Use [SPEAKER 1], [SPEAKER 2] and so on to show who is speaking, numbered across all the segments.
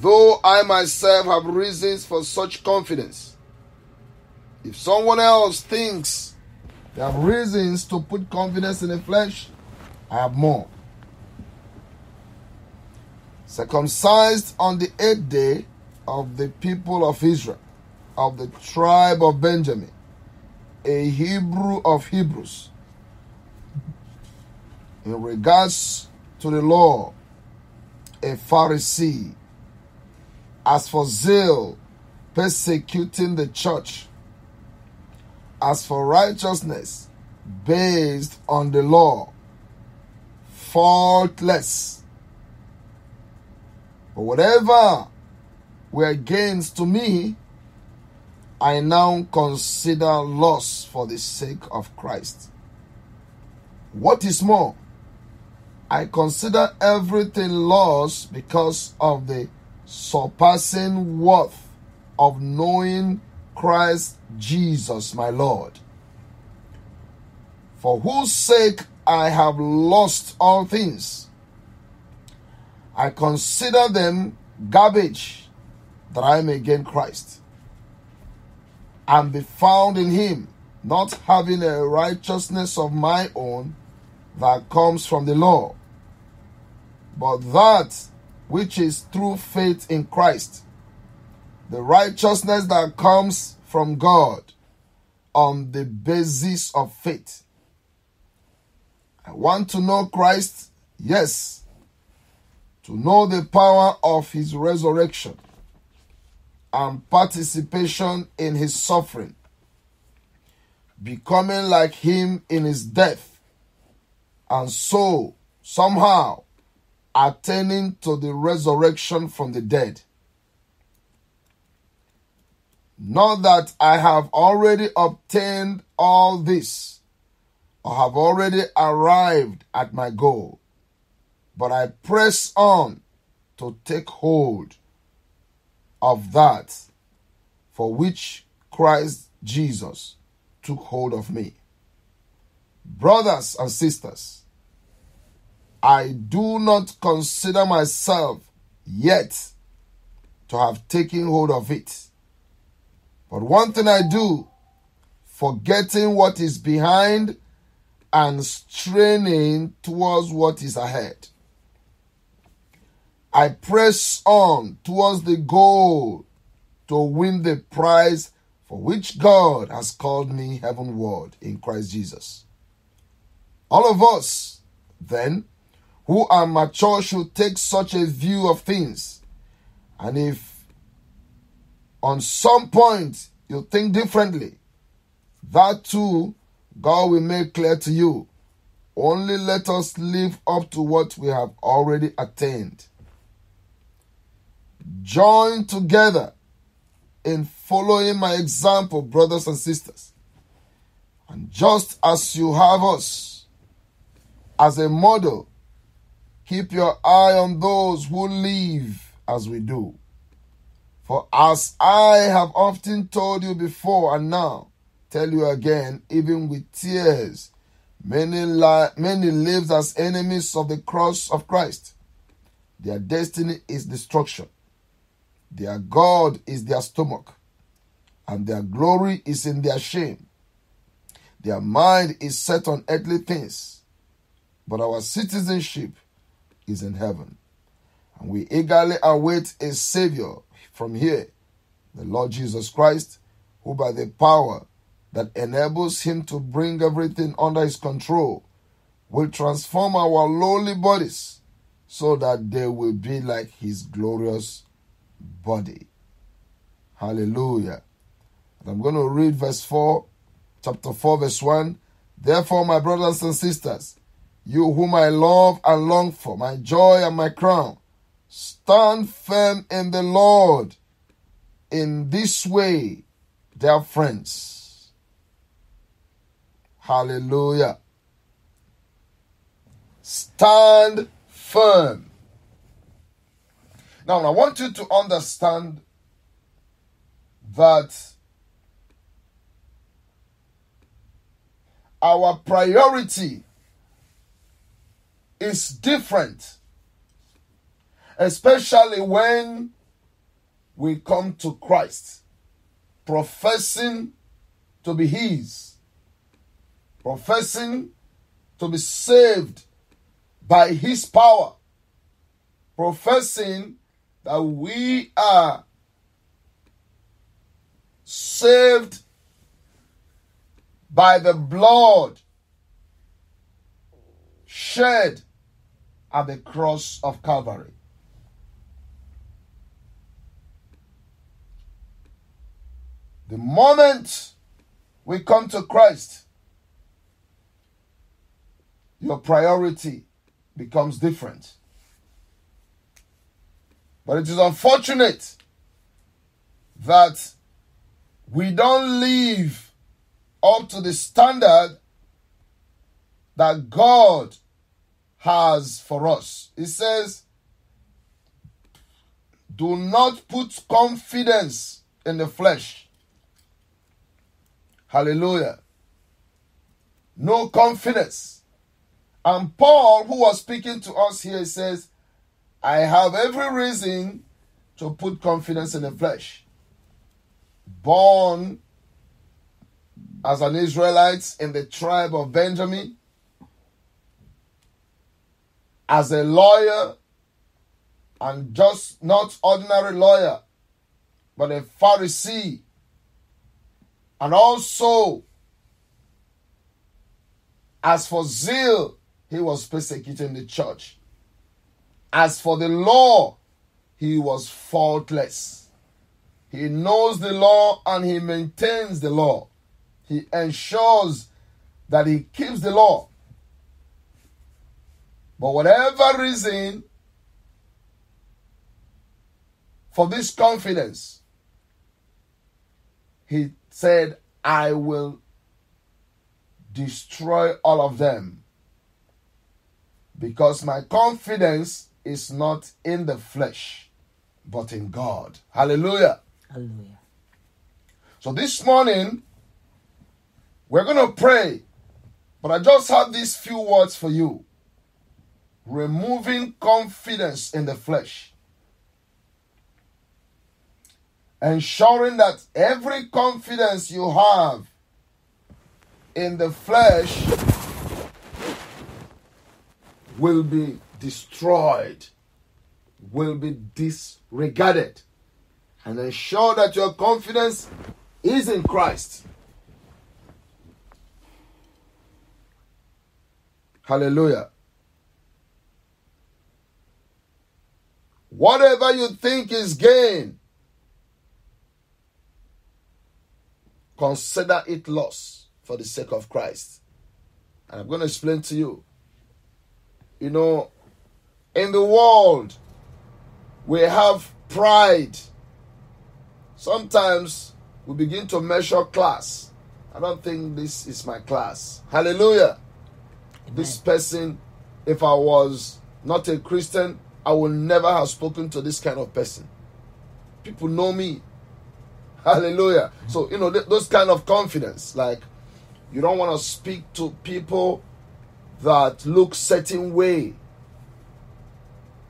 [SPEAKER 1] though I myself have reasons for such confidence. If someone else thinks they have reasons to put confidence in the flesh, I have more. Circumcised on the eighth day of the people of Israel, of the tribe of Benjamin, a Hebrew of Hebrews. In regards to the law, a Pharisee. As for zeal, persecuting the church. As for righteousness, based on the law, faultless. But whatever were gains to me, I now consider loss for the sake of Christ. What is more, I consider everything loss because of the surpassing worth of knowing Christ Jesus my Lord, for whose sake I have lost all things. I consider them garbage that I may gain Christ and be found in him, not having a righteousness of my own that comes from the law but that which is through faith in Christ, the righteousness that comes from God on the basis of faith. I want to know Christ, yes, to know the power of his resurrection and participation in his suffering, becoming like him in his death, and so somehow attaining to the resurrection from the dead. Not that I have already obtained all this or have already arrived at my goal, but I press on to take hold of that for which Christ Jesus took hold of me. Brothers and sisters, I do not consider myself yet to have taken hold of it. But one thing I do, forgetting what is behind and straining towards what is ahead. I press on towards the goal to win the prize for which God has called me heavenward in Christ Jesus. All of us, then, who are mature should take such a view of things. And if on some point you think differently, that too God will make clear to you. Only let us live up to what we have already attained. Join together in following my example, brothers and sisters. And just as you have us as a model Keep your eye on those who live as we do. For as I have often told you before and now, tell you again, even with tears, many, li- many live as enemies of the cross of Christ. Their destiny is destruction. Their God is their stomach, and their glory is in their shame. Their mind is set on earthly things, but our citizenship is in heaven. And we eagerly await a Savior from here, the Lord Jesus Christ, who by the power that enables him to bring everything under his control will transform our lowly bodies so that they will be like his glorious body. Hallelujah. And I'm going to read verse 4, chapter 4, verse 1. Therefore, my brothers and sisters, you whom I love and long for, my joy and my crown. Stand firm in the Lord. In this way, dear friends. Hallelujah. Stand firm. Now, I want you to understand that our priority is different. Especially when we come to Christ, professing to be His, professing to be saved by His power, professing that we are saved by the blood shed at the cross of Calvary. The moment we come to Christ, your priority becomes different. But it is unfortunate that we don't live up to the standard that God has for us. He says, Do not put confidence in the flesh. Hallelujah. No confidence. And Paul, who was speaking to us here, says, I have every reason to put confidence in the flesh. Born as an Israelite in the tribe of Benjamin, as a lawyer, and just not ordinary lawyer, but a Pharisee, and also as for zeal, he was persecuting the church. As for the law, he was faultless. He knows the law and he maintains the law. He ensures that he keeps the law. But whatever reason for this confidence, he said, I will destroy all of them because my confidence is not in the flesh, but in God. Hallelujah.
[SPEAKER 2] Hallelujah.
[SPEAKER 1] So this morning, we're going to pray, but I just have these few words for you removing confidence in the flesh, ensuring that every confidence you have in the flesh will be destroyed, will be disregarded, and ensure that your confidence is in Christ. Hallelujah. Whatever you think is gain, consider it loss for the sake of Christ. And I'm going to explain to you. You know, in the world, we have pride. Sometimes we begin to measure class. I don't think this is my class. Hallelujah. Amen. This person, if I was not a Christian, I will never have spoken to this kind of person. People know me. Hallelujah. So, you know, th- those kind of confidence, like you don't want to speak to people that look certain way.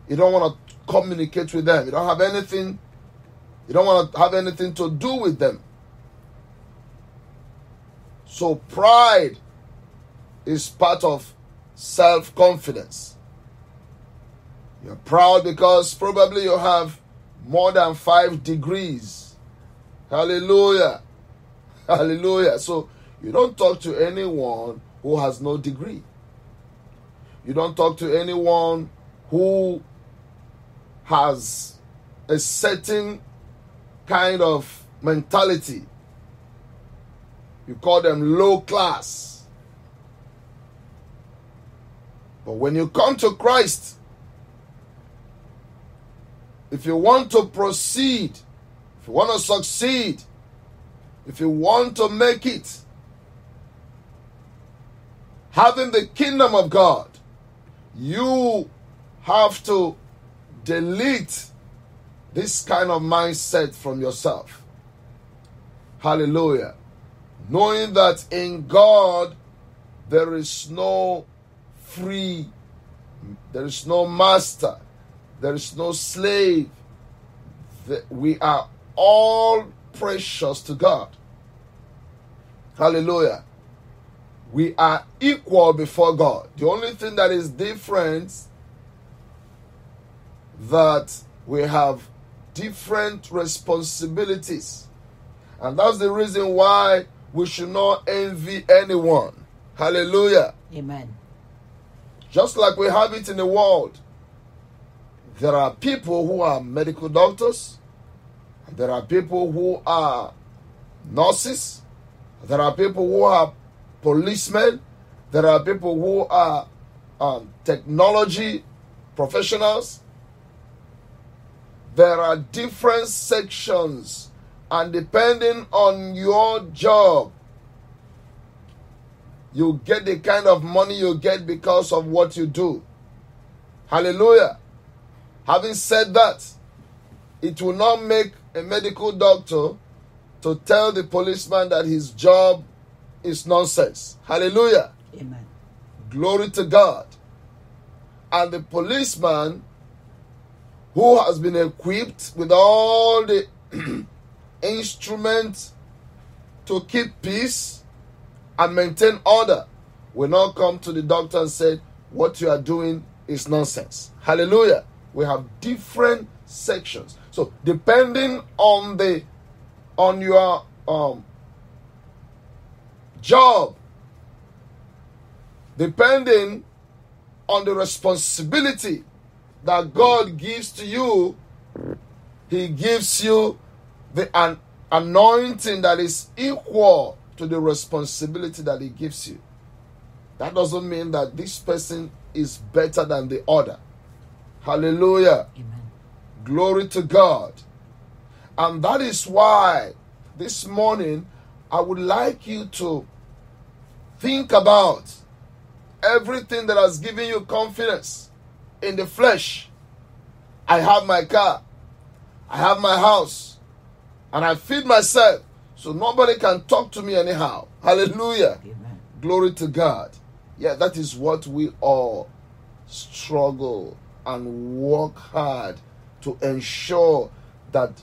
[SPEAKER 1] You don't want to communicate with them. You don't have anything you don't want to have anything to do with them. So pride is part of self-confidence. You're proud because probably you have more than 5 degrees. Hallelujah. Hallelujah. So you don't talk to anyone who has no degree. You don't talk to anyone who has a certain kind of mentality. You call them low class. But when you come to Christ, if you want to proceed, if you want to succeed, if you want to make it, having the kingdom of God, you have to delete this kind of mindset from yourself. Hallelujah. Knowing that in God there is no free, there is no master, there is no slave, we are all precious to God. Hallelujah. We are equal before God. The only thing that is different that we have different responsibilities. And that's the reason why we should not envy anyone. Hallelujah.
[SPEAKER 2] Amen.
[SPEAKER 1] Just like we have it in the world, there are people who are medical doctors, there are people who are nurses, there are people who are policemen, there are people who are um, technology professionals. There are different sections, and depending on your job, you get the kind of money you get because of what you do. Hallelujah. Having said that, it will not make a medical doctor to tell the policeman that his job is nonsense. Hallelujah.
[SPEAKER 2] Amen.
[SPEAKER 1] Glory to God. And the policeman who has been equipped with all the instruments to keep peace and maintain order will not come to the doctor and say, What you are doing is nonsense. Hallelujah. We have different sections. So depending on the on your um job, depending on the responsibility that God gives to you, He gives you the an anointing that is equal to the responsibility that He gives you. That doesn't mean that this person is better than the other. Hallelujah.
[SPEAKER 2] Amen.
[SPEAKER 1] Glory to God. And that is why this morning I would like you to think about everything that has given you confidence in the flesh. I have my car, I have my house, and I feed myself, so nobody can talk to me anyhow. Hallelujah.
[SPEAKER 2] Amen.
[SPEAKER 1] Glory to God. Yeah, that is what we all struggle and work hard to ensure that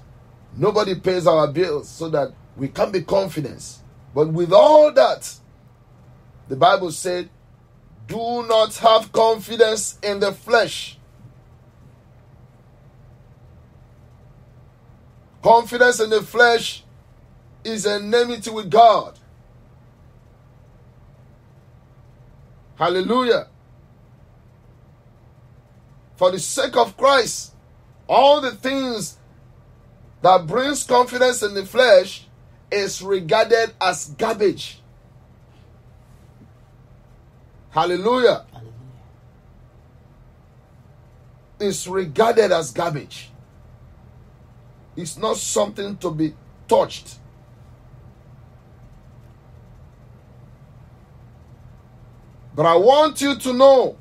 [SPEAKER 1] nobody pays our bills so that we can be confident. But with all that, the Bible said, do not have confidence in the flesh. Confidence in the flesh is an enmity with God. Hallelujah. For the sake of Christ, all the things that brings confidence in the flesh is regarded as garbage. Hallelujah.
[SPEAKER 2] Hallelujah.
[SPEAKER 1] Is regarded as garbage. It's not something to be touched. But I want you to know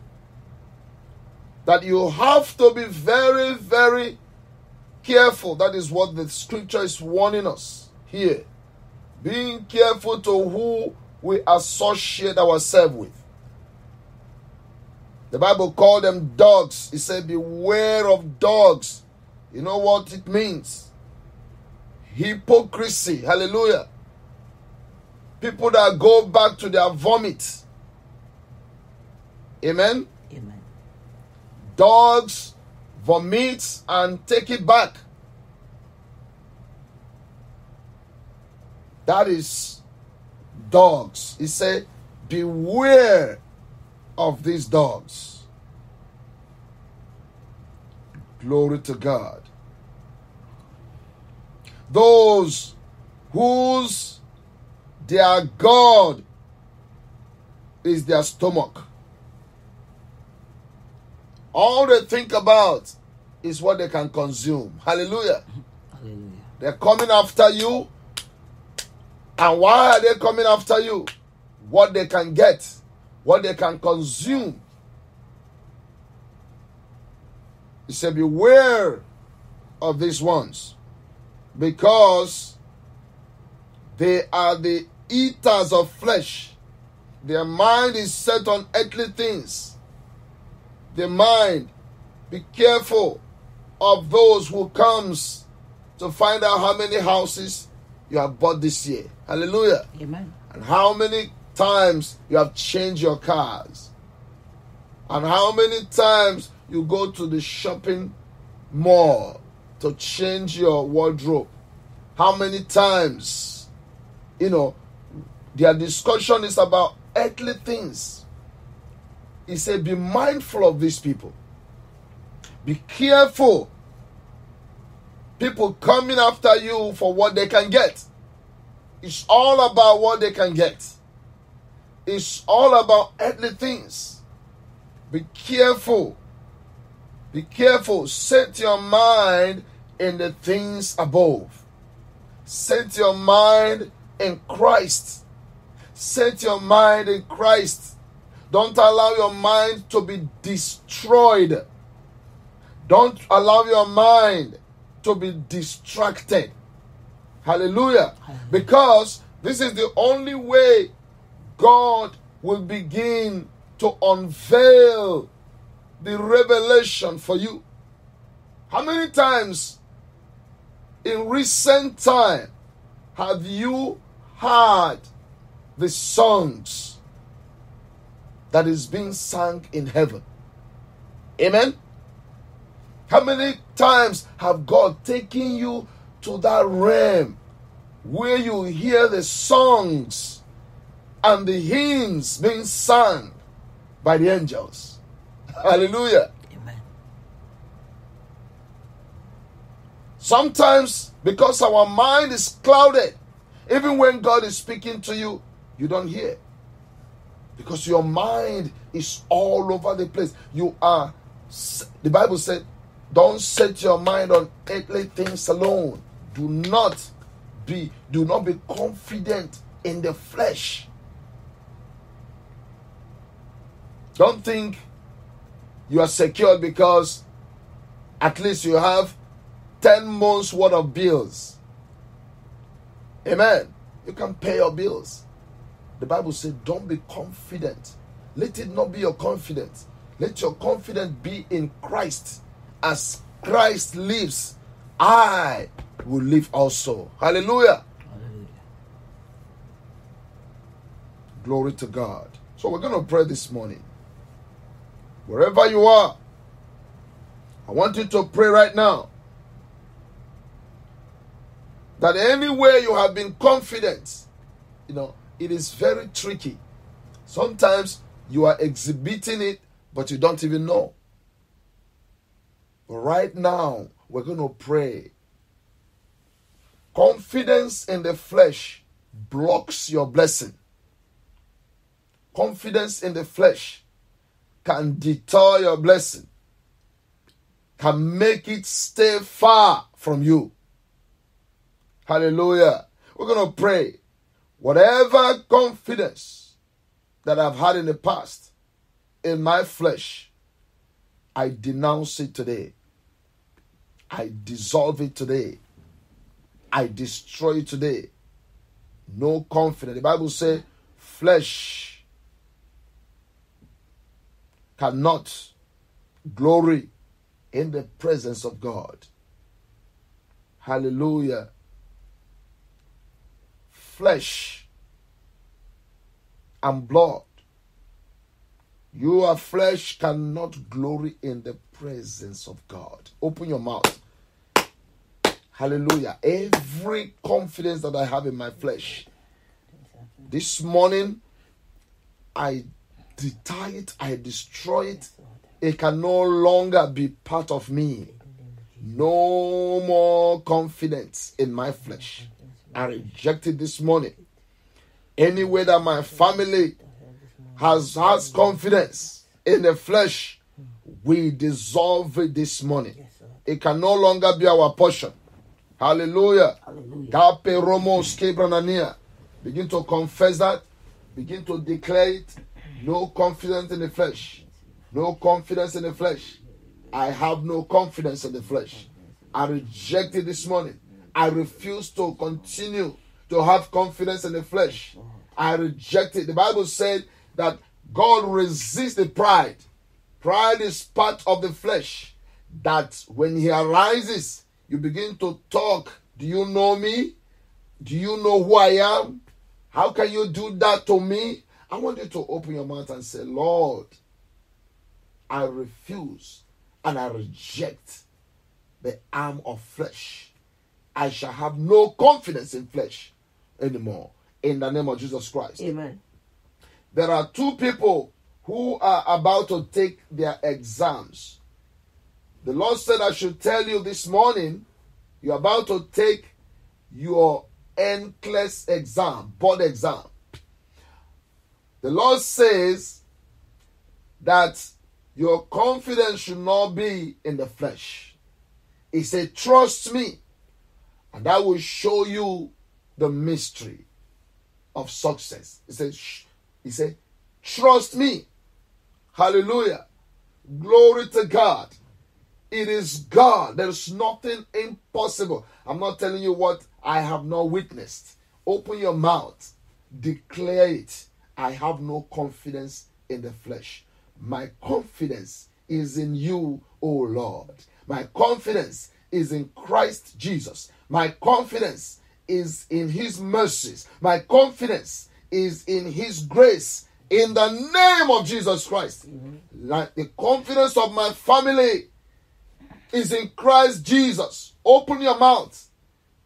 [SPEAKER 1] that you have to be very, very careful. That is what the scripture is warning us here. Being careful to who we associate ourselves with. The Bible called them dogs. It said, Beware of dogs. You know what it means? Hypocrisy. Hallelujah. People that go back to their vomit. Amen. Dogs vomit and take it back. That is dogs. He said, Beware of these dogs. Glory to God. Those whose their God is their stomach. All they think about is what they can consume. Hallelujah.
[SPEAKER 2] Hallelujah.
[SPEAKER 1] They're coming after you. And why are they coming after you? What they can get, what they can consume. He said, Beware of these ones because they are the eaters of flesh. Their mind is set on earthly things. The mind, be careful of those who comes to find out how many houses you have bought this year. Hallelujah.
[SPEAKER 2] Amen.
[SPEAKER 1] And how many times you have changed your cars. And how many times you go to the shopping mall to change your wardrobe. How many times, you know, their discussion is about earthly things. He said, Be mindful of these people. Be careful. People coming after you for what they can get. It's all about what they can get. It's all about earthly things. Be careful. Be careful. Set your mind in the things above. Set your mind in Christ. Set your mind in Christ. Don't allow your mind to be destroyed. Don't allow your mind to be distracted. Hallelujah. Because this is the only way God will begin to unveil the revelation for you. How many times in recent time have you heard the songs that is being sung in heaven? Amen. How many times have God taken you to that realm where you hear the songs and the hymns being sung by the angels? Hallelujah.
[SPEAKER 2] Amen.
[SPEAKER 1] Sometimes, because our mind is clouded, even when God is speaking to you, you don't hear. Because your mind is all over the place. You are, the Bible said, don't set your mind on earthly things alone. Do not be, do not be confident in the flesh. Don't think you are secured because at least you have 10 months worth of bills. Amen. You can pay your bills. The Bible says, don't be confident. Let it not be your confidence. Let your confidence be in Christ. As Christ lives, I will live also. Hallelujah.
[SPEAKER 2] Hallelujah.
[SPEAKER 1] Glory to God. So we're going to pray this morning. Wherever you are, I want you to pray right now that anywhere you have been confident, you know, it is very tricky. Sometimes you are exhibiting it, but you don't even know. But right now, we're going to pray. Confidence in the flesh blocks your blessing. Confidence in the flesh can deter your blessing, can make it stay far from you. Hallelujah. We're going to pray. Whatever confidence that I've had in the past in my flesh, I denounce it today. I dissolve it today. I destroy it today. No confidence. The Bible says flesh cannot glory in the presence of God. Hallelujah. Flesh and blood. Your flesh cannot glory in the presence of God. Open your mouth. Hallelujah. Every confidence that I have in my flesh, this morning, I deter it, I destroy it. It can no longer be part of me. No more confidence in my flesh. I reject it this morning. Any way that my family has has confidence in the flesh, we dissolve it this morning. It can no longer be our portion. Hallelujah.
[SPEAKER 2] Hallelujah.
[SPEAKER 1] Begin to confess that. Begin to declare it. No confidence in the flesh. No confidence in the flesh. I have no confidence in the flesh. I reject it this morning. I refuse to continue to have confidence in the flesh. I reject it. The Bible said that God resists the pride. Pride is part of the flesh. That when he arises, you begin to talk. Do you know me? Do you know who I am? How can you do that to me? I want you to open your mouth and say, Lord, I refuse and I reject the arm of flesh. I shall have no confidence in flesh anymore. In the name of Jesus Christ.
[SPEAKER 2] Amen.
[SPEAKER 1] There are two people who are about to take their exams. The Lord said, I should tell you this morning, you're about to take your NCLEX exam, board exam. The Lord says that your confidence should not be in the flesh. He said, Trust me, and I will show you the mystery of success. He said, He said, Trust me. Hallelujah. Glory to God. It is God. There's nothing impossible. I'm not telling you what I have not witnessed. Open your mouth. Declare it. I have no confidence in the flesh. My confidence is in you, O Lord. My confidence is in Christ Jesus. My confidence is in his mercies. My confidence is in his grace. In the name of Jesus Christ. Mm-hmm. Like the confidence of my family is in Christ Jesus. Open your mouth.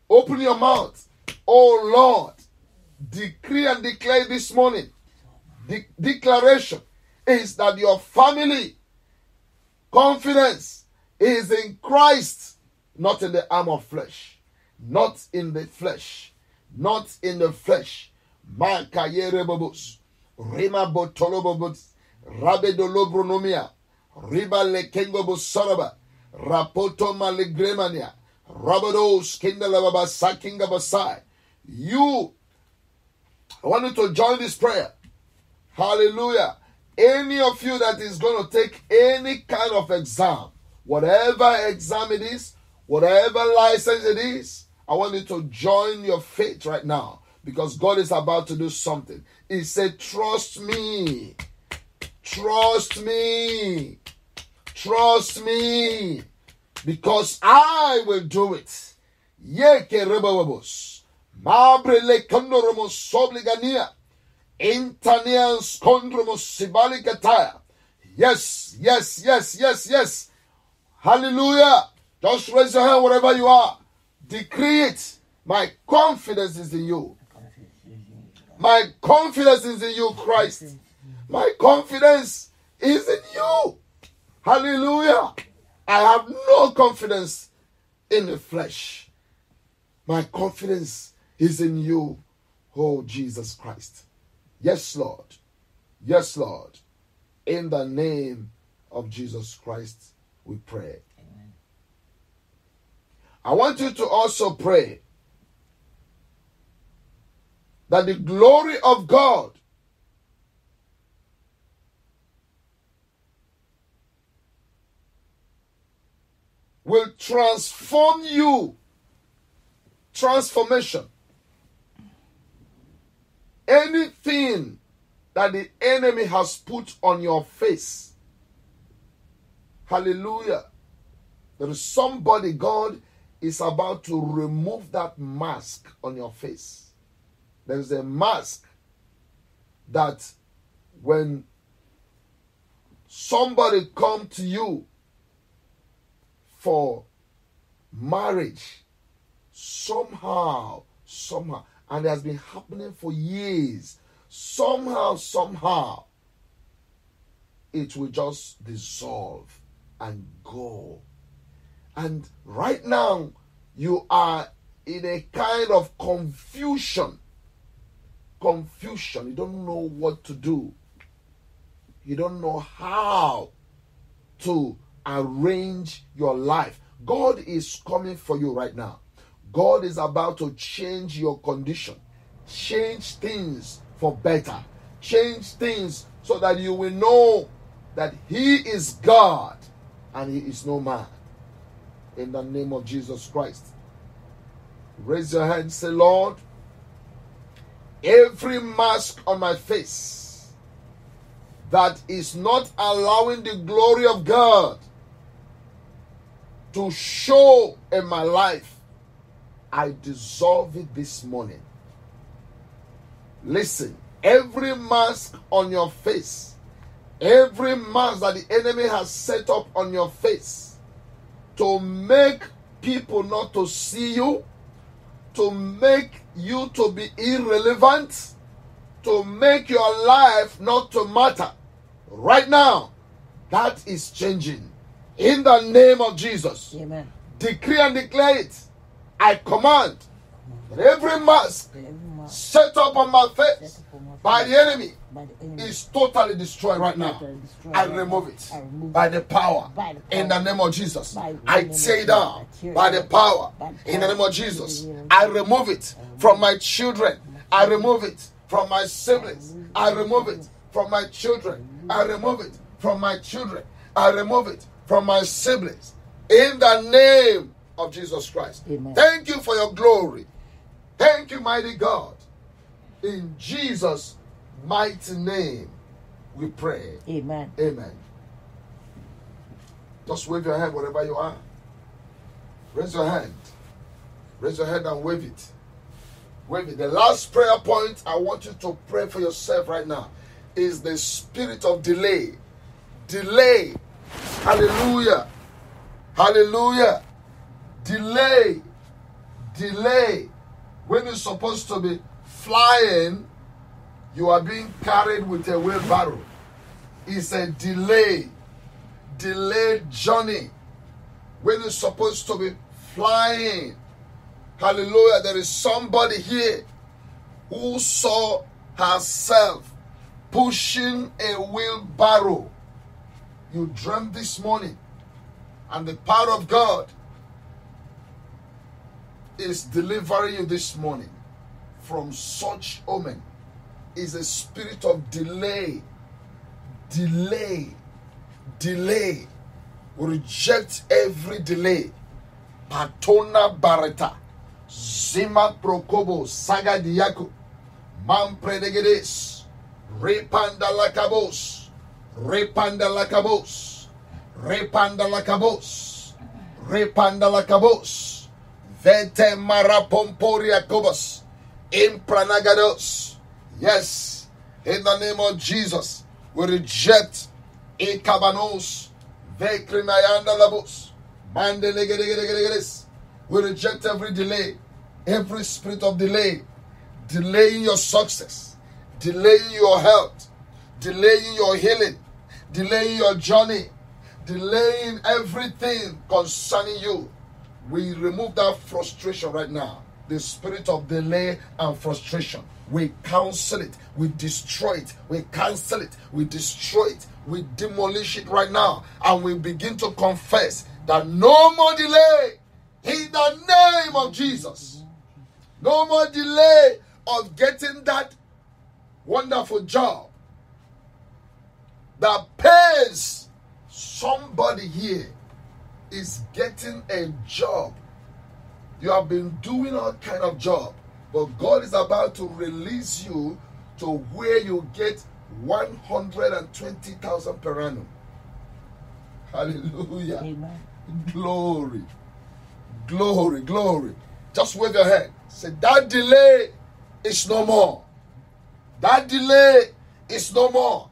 [SPEAKER 1] Open your mouth. Oh Lord, decree and declare this morning. The declaration is that your family confidence is in Christ, not in the arm of flesh, not in the flesh, not in the flesh. Makayerebobos, Rima botolobobos, Rabedolobronomia, Riba lekengobos saraba, Rapoto maligremania, Rabados kindalababa sakingabasai. You, I want you to join this prayer. Hallelujah. Any of you that is going to take any kind of exam, whatever exam it is, whatever license it is, I want you to join your faith right now because God is about to do something. He said, Trust me. Trust me. Trust me. Because I will do it. Yeke rebabos. Mabre le sobligania. Intanians condromos sibalikataya. Yes, yes, yes, yes, yes. Hallelujah. Just raise your hand wherever you are. Decree it. My confidence is in you. My confidence is in you, Christ. My confidence is in you. Hallelujah. I have no confidence in the flesh. My confidence is in you, oh Jesus Christ. Yes, Lord. Yes, Lord. In the name of Jesus Christ, we pray. I want you to also pray that the glory of God will transform you. Transformation anything that the enemy has put on your face. Hallelujah. There is somebody, God is about to remove that mask on your face. There is a mask that when somebody come to you for marriage, somehow, somehow, and it has been happening for years. Somehow, somehow, it will just dissolve and go. And right now, you are in a kind of confusion. Confusion. You don't know what to do. You don't know how to arrange your life. God is coming for you right now. God is about to change your condition, change things for better, change things so that you will know that He is God and He is no man. In the name of Jesus Christ. Raise your hand, say, Lord, every mask on my face that is not allowing the glory of God to show in my life, I dissolve it this morning. Listen, every mask on your face, every mask that the enemy has set up on your face to make people not to see you, to make you to be irrelevant, to make your life not to matter. Right now, that is changing. In the name of Jesus.
[SPEAKER 2] Amen.
[SPEAKER 1] Decree and declare it. I command that every mask
[SPEAKER 2] Every mask
[SPEAKER 1] set up on my face
[SPEAKER 2] upon my
[SPEAKER 1] by
[SPEAKER 2] face by the enemy
[SPEAKER 1] is totally destroyed right now.
[SPEAKER 2] Destroyed
[SPEAKER 1] I remove it
[SPEAKER 2] I remove
[SPEAKER 1] by the power
[SPEAKER 2] By the
[SPEAKER 1] in the name of Jesus. I tear down
[SPEAKER 2] I tear it
[SPEAKER 1] by the power in the name of Jesus.
[SPEAKER 2] the name of
[SPEAKER 1] I remove it from my children. I remove it from my siblings. I remove it from my children. I remove it from my children. I remove it from my siblings. In the name of Jesus Christ.
[SPEAKER 2] Amen.
[SPEAKER 1] Thank you for your glory. Thank you, mighty God. In Jesus' mighty name, we pray.
[SPEAKER 2] Amen.
[SPEAKER 1] Amen. Just wave your hand wherever you are. Raise your hand. Raise your hand and wave it. Wave it. The last prayer point I want you to pray for yourself right now is the spirit of delay. Delay. Hallelujah. Hallelujah. Delay. Delay. When you're supposed to be flying, you are being carried with a wheelbarrow. It's a delay. Delayed journey. When you're supposed to be flying. Hallelujah. There is somebody here who saw herself pushing a wheelbarrow. You dreamt this morning, and the power of God is delivering you this morning from such omen. Is a spirit of delay, delay, delay. We reject every delay. Patona Barata, Zima Prokobo, Saga Diako, Mampredegedes, Repanda Lakabos, Repanda Lakabos, Repanda Lakabos, Repanda Lakabos, Vete Marapomporia Kobos, Impranagados. Yes, in the name of Jesus, we reject Labos, Mandelegedegedegedes. We reject every delay, every spirit of delay, delaying your success, delaying your health, delaying your healing, delaying your journey, delaying everything concerning you. We remove that frustration right now. The spirit of delay and frustration. We counsel it. We destroy it. We cancel it. We destroy it. We demolish it right now. And we begin to confess that no more delay in the name of Jesus. No more delay of getting that wonderful job that pays somebody here is getting a job. You have been doing all kind of job, but God is about to release you to where you get 120,000 per annum. Hallelujah.
[SPEAKER 2] Amen.
[SPEAKER 1] Glory. Glory, glory. Just wave your hand. Say, that delay is no more. That delay is no more.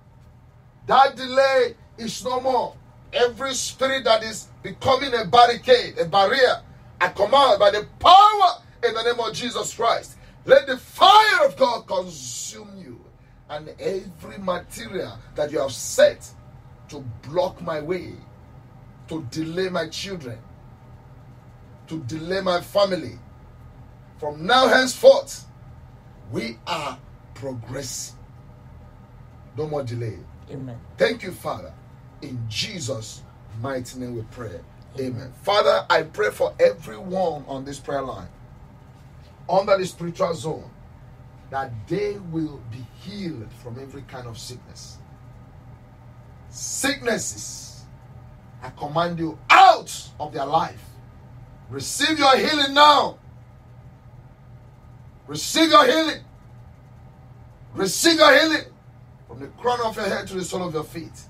[SPEAKER 1] That delay is no more. Every spirit that is becoming a barricade, a barrier, I command by the power in the name of Jesus Christ, let the fire of God consume you and every material that you have set to block my way, to delay my children, to delay my family. From now henceforth, we are progressing. No more delay.
[SPEAKER 2] Amen.
[SPEAKER 1] Thank you, Father. In Jesus' mighty name we pray. Amen. Father, I pray for everyone on this prayer line, under the spiritual zone, that they will be healed from every kind of sickness. Sicknesses, I command you out of their life. Receive your healing now. Receive your healing. Receive your healing from the crown of your head to the sole of your feet.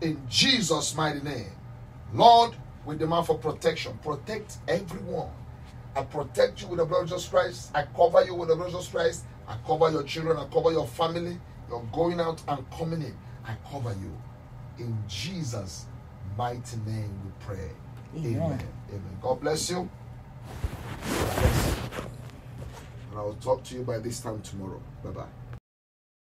[SPEAKER 1] In Jesus' mighty name. Lord, We demand for protection. Protect everyone. I protect you with the blood of Jesus Christ. I cover you with the blood of Jesus Christ. I cover your children. I cover your family. You're going out and coming in. I cover you. In Jesus' mighty name we pray. Amen. Amen. Amen. God bless you. God bless you. And I will talk to you by this time tomorrow. Bye bye.